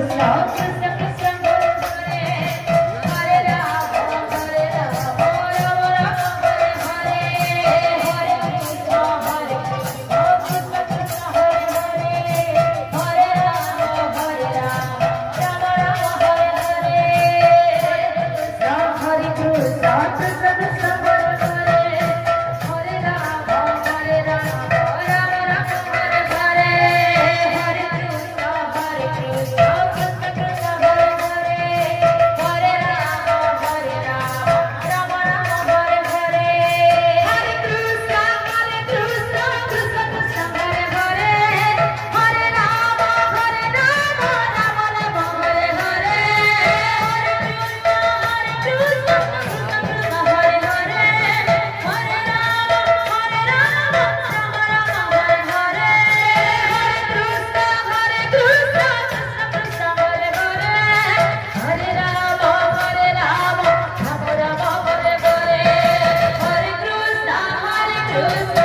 Rosa, Rosa, Rosa. Thank you.